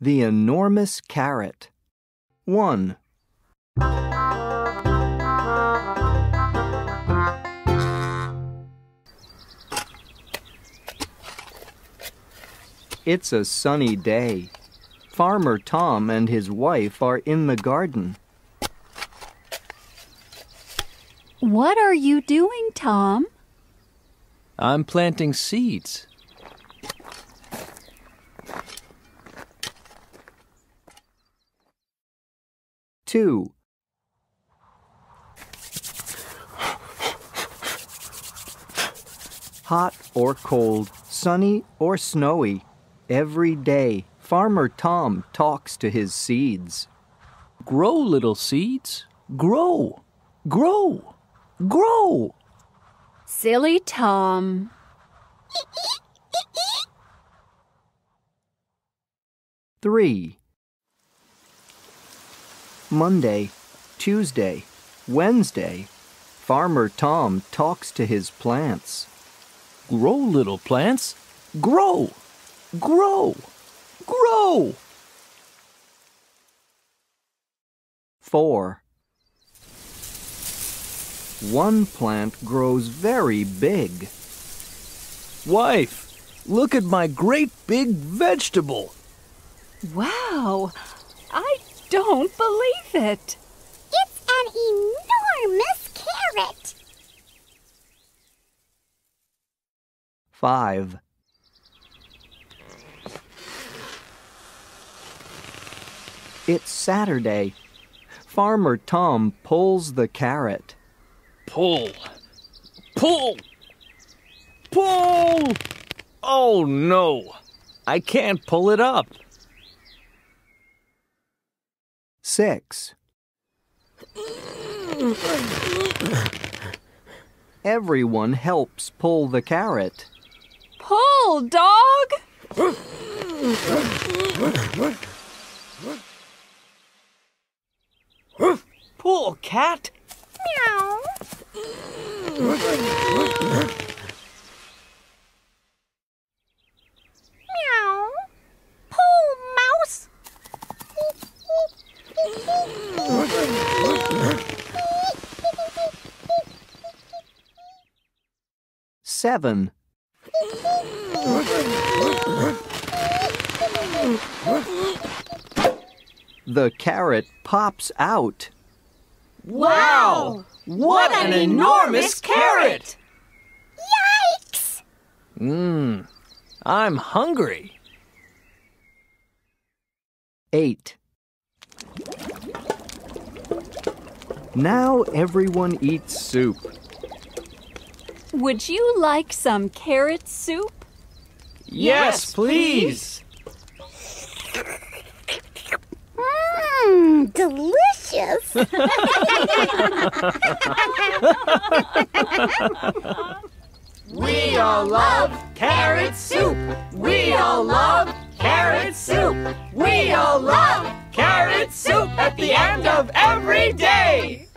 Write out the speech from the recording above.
The enormous carrot. 1. It's a sunny day. Farmer Tom and his wife are in the garden. What are you doing, Tom? I'm planting seeds. Two. Hot or cold, sunny or snowy, every day Farmer Tom talks to his seeds. Grow, little seeds. Grow. Grow. Grow. Silly Tom. Three. Monday, Tuesday, Wednesday, Farmer Tom talks to his plants. Grow, little plants. Grow. Grow. Grow. Four. One plant grows very big. Wife, look at my great big vegetable. Wow! I don't believe it. It's an enormous carrot. Five. It's Saturday. Farmer Tom pulls the carrot. Pull. Pull. Pull. Oh no. I can't pull it up. Six. Everyone helps pull the carrot. Pull, dog! Pull, cat. Meow. Meow. Pull, mouse. Seven. The carrot pops out. Wow! What an enormous carrot! Yikes! Mmm. I'm hungry. Eight. Now everyone eats soup. Would you like some carrot soup? Yes, please. Mmm, delicious. We all love carrot soup. We all love carrot soup. We all love carrot soup at the end of every day.